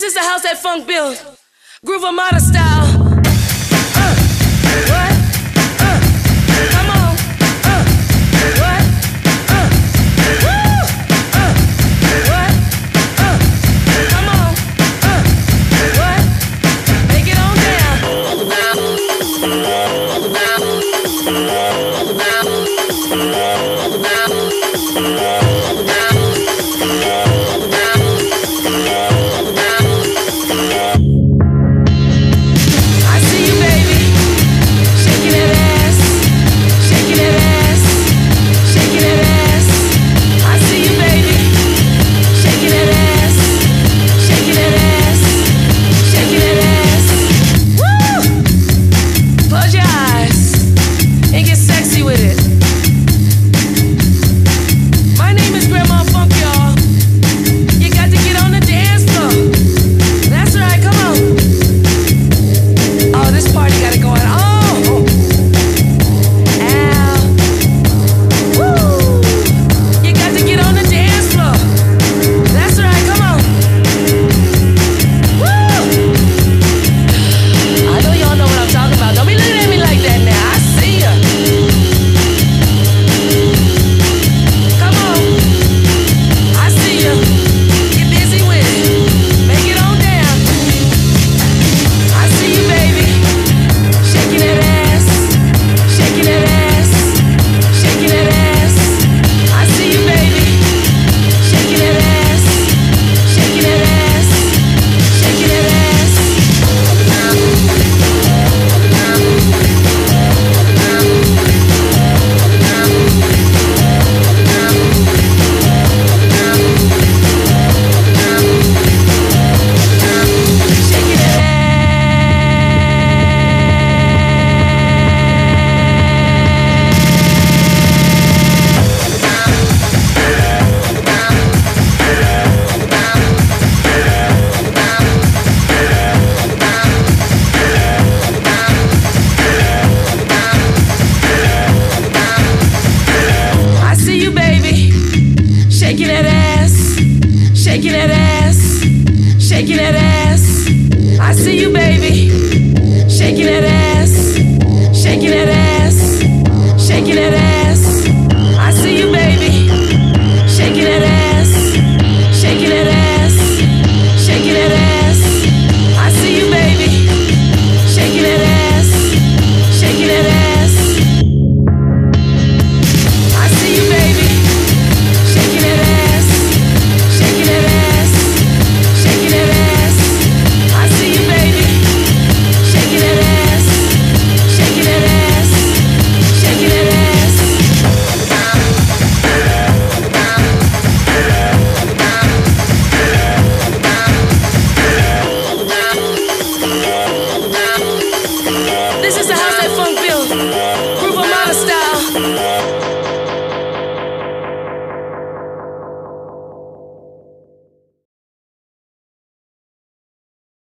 This is the house that funk built, groove Armada style. Uh, what? Uh, come on. Uh, what? Come on. What? Make it on Down. shaking that ass, shaking that ass, shaking that ass. I see you, baby, shaking that ass, shaking that ass.